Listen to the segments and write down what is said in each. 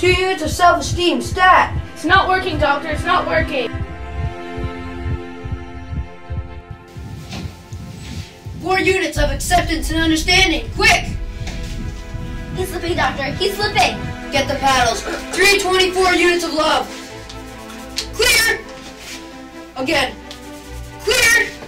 Two units of self-esteem, stat. It's not working, doctor. It's not working. Four units of acceptance and understanding, quick! He's slipping, doctor. He's slipping. Get the paddles. 324 units of love. Clear! Again. Clear!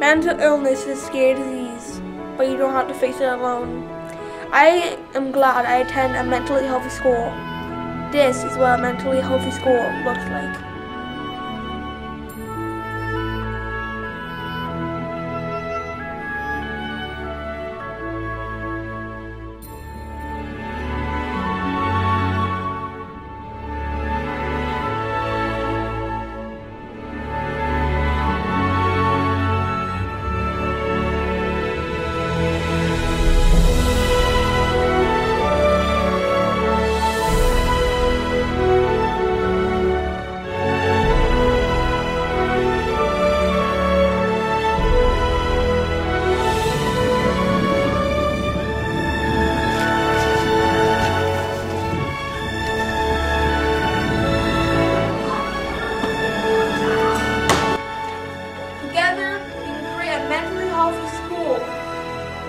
Mental illness is a scary disease, but you don't have to face it alone. I am glad I attend a mentally healthy school. This is what a mentally healthy school looks like. And create a mentally healthy school.